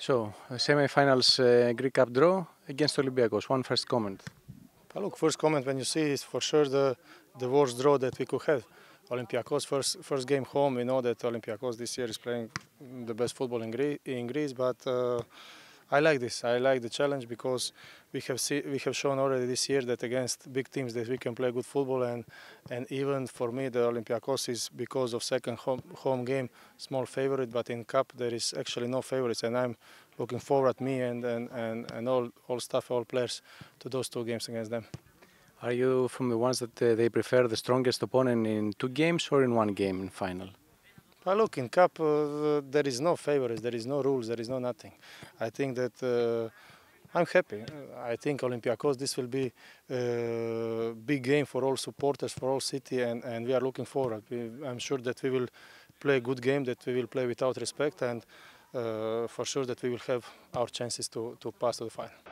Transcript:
So, uh, semi-finals uh, Greek Cup draw against Olympiacos. One first comment. Look, first comment when you see is for sure the the worst draw that we could have. Olympiacos first first game home. We know that Olympiacos this year is playing the best football in, Greece, in Greece but uh, I like this. I like the challenge because we have see, we have shown already this year that against big teams that we can play good football and and even for me the Olympiacos is because of second home, home game small favorite but in cup there is actually no favorites and I'm looking forward me and and, and, and all all staff all players to those two games against them. Are you from the ones that uh, they prefer the strongest opponent in two games or in one game in final? Well, look, in Cup uh, there is no favorites, there is no rules, there is no nothing. I think that uh, I'm happy. I think Olympiacos, this will be a big game for all supporters, for all city, and, and we are looking forward. I'm sure that we will play a good game, that we will play without respect, and uh, for sure that we will have our chances to, to pass to the final.